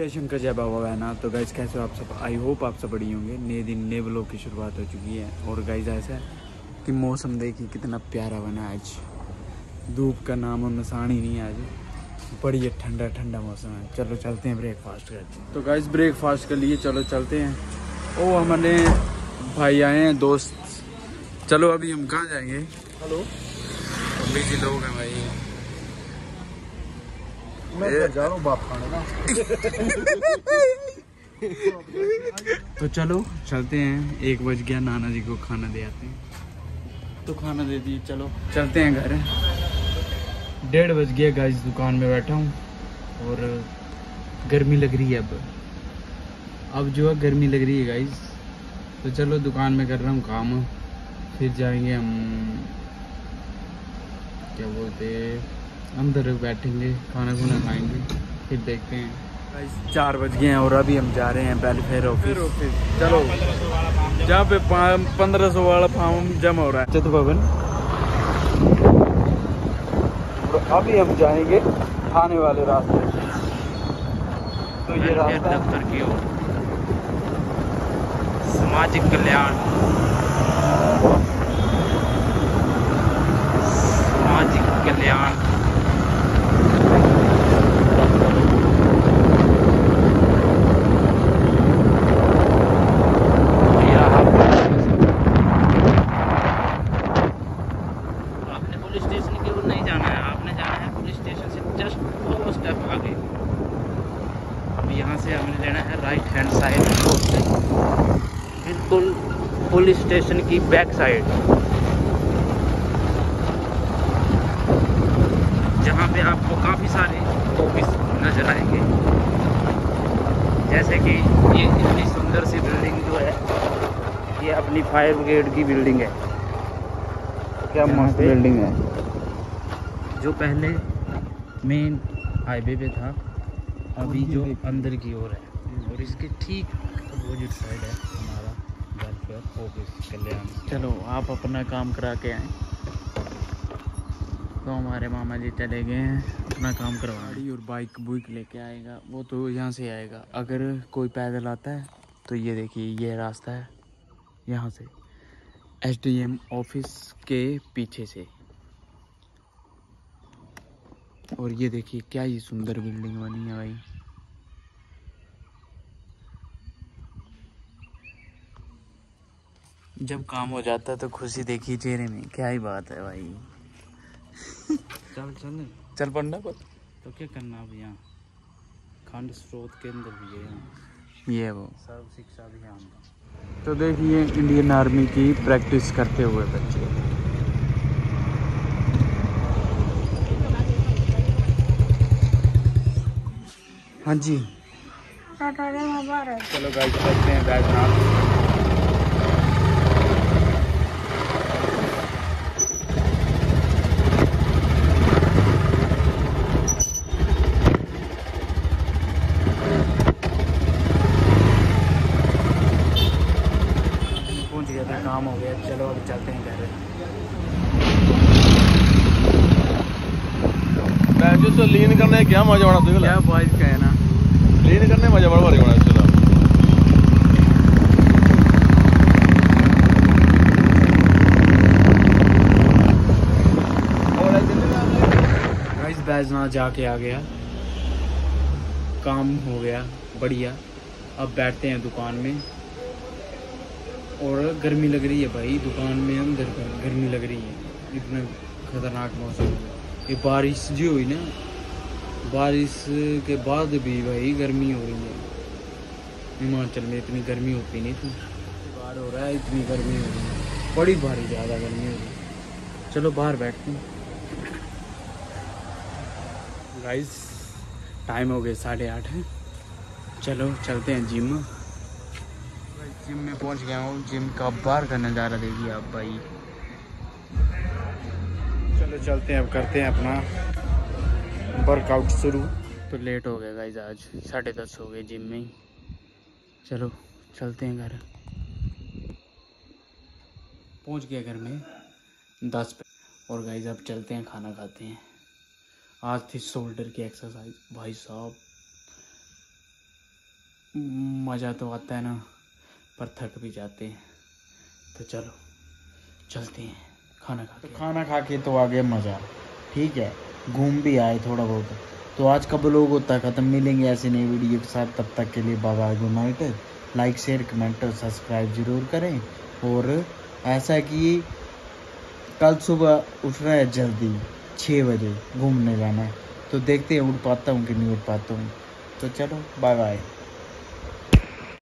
जय शंकर जय बाबा बहना तो गाइज़ कैसे हो आप सब? आई होप आप सब बड़ी होंगे। नए दिन नए ब्लॉग की शुरुआत हो चुकी है। और गाइज़ ऐसा है कि मौसम देखिए कितना प्यारा बना आज। धूप का नाम और निशान ही नहीं आज। बड़ी ठंडा ठंडा मौसम है। चलो चलते हैं ब्रेकफास्ट करते हैं। तो गाइज़ ब्रेकफास्ट के लिए चलो चलते हैं। ओ हमारे भाई आए हैं दोस्त। चलो अभी हम कहाँ जाएँगे? हेलो। बिज़ी लोग हैं भाई। तो तो चलो, चलते हैं। एक बज गया नाना जी को खाना दे आते हैं। तो खाना दे दिए, चलो, चलते हैं घर। डेढ़ बज गया गाइस दुकान में बैठा हूँ। और गर्मी लग रही है अब। अब जो है, गर्मी लग रही है गाइस तो चलो, दुकान में कर रहा हूँ काम। फिर जाएँगे हम, क्या बोलते अंदर बैठेंगे खाना खुना खाएँगे फिर देखते हैं। चार बज गए हैं और अभी हम जा रहे हैं वेलफेयर ऑफ़िस चलो। जहाँ पे पंद्रह सौ वाला फॉर्म जमा हो रहा है। चतु भवन। और अभी हम जाएँगे थाने वाले रास्ते तो ये रास्ता दफ्तर की ओर। सामाजिक कल्याण सामाजिक कल्याण यहाँ आपने पुलिस स्टेशन की ओर नहीं जाना है आपने जाना है पुलिस स्टेशन से जस्ट दो स्टेप आगे अब यहाँ से हमने लेना है राइट हैंड साइड बिल्कुल पुलिस स्टेशन की बैक साइड। जहाँ पे आपको काफ़ी सारे ऑफ़िस नज़र आएँगे। जैसे कि ये इतनी सुंदर सी बिल्डिंग जो है ये अपनी फायर ब्रिगेड की बिल्डिंग है। क्या मस्त बिल्डिंग है। जो पहले मेन हाईवे पे था अभी जो अंदर की ओर है। और इसके ठीक अपोजिट साइड है। वेलफेयर ऑफ़िस कल्याण। चलो, आप अपना काम करा के आए। तो हमारे मामा जी चले गए हैं, अपना काम करवा गाड़ी और बाइक, बुइक लेके आएगा। वो तो यहाँ से आएगा। अगर कोई पैदल आता है तो ये देखिए, ये रास्ता है। यहाँ से। एस डी एम ऑफ़िस के पीछे से। और ये देखिए, क्या ही सुंदर बिल्डिंग बनी है भाई जब काम हो जाता है तो खुशी देखी चेहरे में। क्या ही बात है भाई। चल चल। चल पड़ना पर तो क्या करना अब यहाँ? खंड स्रोत केंद्र भी है ये वो। सर्व शिक्षा अभियान तो देखिए इंडियन आर्मी की प्रैक्टिस करते हुए बच्चे। हाँ जी। चलो गाइस चलते हैं बैजनाथ पहुँच गया था काम हो गया चलो अब चलते हैं घर बैठो तो लीन करने क्या मज़ा बना क्या बॉयज़ का है ना। लीन करने मज़ा बड़ा भारी बना चलो गाइस बैजनाथ जाके आ गया। काम हो गया बढ़िया। अब बैठते हैं दुकान में। और गर्मी लग रही है भाई दुकान में अंदर गर्मी लग रही है। इतना खतरनाक मौसम। ये बारिश जो हुई ना बारिश के बाद भी भाई गर्मी हो रही है। हिमाचल में इतनी गर्मी होती नहीं थी। बाहर हो रहा है इतनी गर्मी हो रही है। बड़ी भारी ज़्यादा गर्मी हो रही है। चलो बाहर बैठते हैं। गाइस टाइम हो गए साढ़े आठ है। चलो चलते हैं जिम जिम में पहुँच गया हूँ। जिम का बाहर का नज़ारा देखिए आप भाई। चलो चलते हैं अब करते हैं अपना। वर्कआउट शुरू। तो लेट हो गया गाइज़ आज। साढ़े दस हो गए जिम में ही। चलो चलते हैं घर। पहुँच गया घर में दस पे। और गाइज़ अब चलते हैं खाना खाते हैं। आज थी शोल्डर की एक्सरसाइज भाई साहब मज़ा तो आता है ना पर थक भी जाते हैं। तो चलो चलते हैं खाना खा तो खाना खा के तो आ गया मज़ा। ठीक है। घूम भी आए थोड़ा बहुत। तो आज का ब्लॉग होता है? ख़त्म मिलेंगे ऐसे नई वीडियो के साथ। तब तक के लिए बाबा good night like share comment और सब्सक्राइब ज़रूर करें। और ऐसा कि कल सुबह उठ रहा है जल्दी। छः बजे घूमने जाना है। तो देखते हैं उठ पाता हूँ कि नहीं उठ पाता हूँ। तो चलो बाय बाय